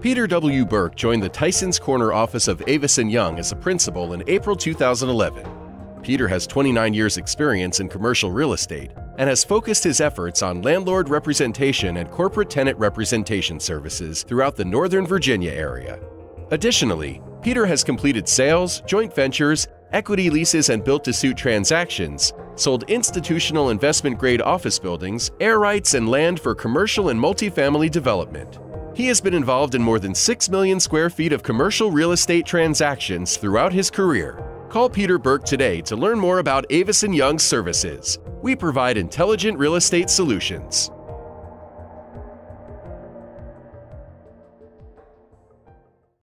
Peter W. Berk joined the Tysons Corner office of Avison Young as a principal in April 2011. Peter has 29 years' experience in commercial real estate and has focused his efforts on landlord representation and corporate tenant representation services throughout the Northern Virginia area. Additionally, Peter has completed sales, joint ventures, equity leases, and built to suit transactions, sold institutional investment grade office buildings, air rights, and land for commercial and multifamily development. He has been involved in more than 6 million square feet of commercial real estate transactions throughout his career. Call Peter Berk today to learn more about Avison Young's services. We provide intelligent real estate solutions.